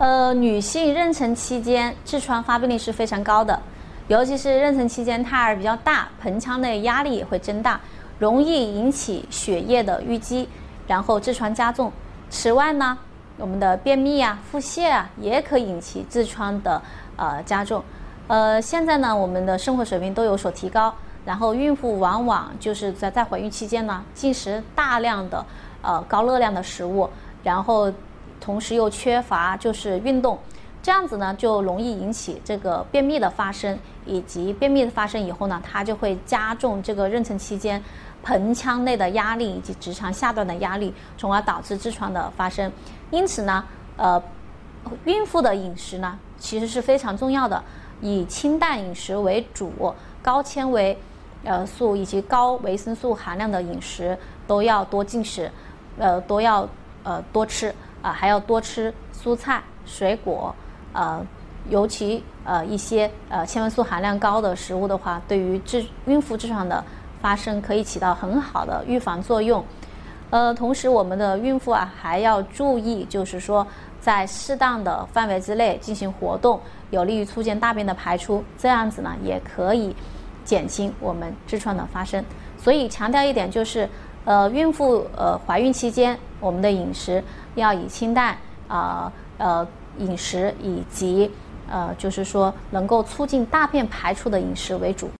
呃，女性妊娠期间痔疮发病率是非常高的，尤其是妊娠期间胎儿比较大，盆腔内压力也会增大，容易引起血液的淤积，然后痔疮加重。此外呢，我们的便秘啊、腹泻啊，也可引起痔疮的呃加重。呃，现在呢，我们的生活水平都有所提高，然后孕妇往往就是在在怀孕期间呢，进食大量的呃高热量的食物，然后同时又缺乏就是运动，这样子呢就容易引起这个便秘的发生，以及便秘的发生以后呢，它就会加重这个妊娠期间盆腔内的压力以及直肠下段的压力，从而导致痔疮的发生。因此呢，呃，孕妇的饮食呢其实是非常重要的，以清淡饮食为主，高纤维、呃素以及高维生素含量的饮食都要多进食，呃都要呃多吃啊、还要多吃蔬菜、水果，呃尤其呃一些呃纤维素含量高的食物的话，对于痔孕妇痔疮的发生可以起到很好的预防作用。呃，同时我们的孕妇啊还要注意，就是说在适当的范围之内进行活动，有利于促进大便的排出，这样子呢也可以减轻我们痔疮的发生。所以强调一点就是，呃，孕妇呃怀孕期间我们的饮食要以清淡啊呃饮食以及呃就是说能够促进大便排出的饮食为主。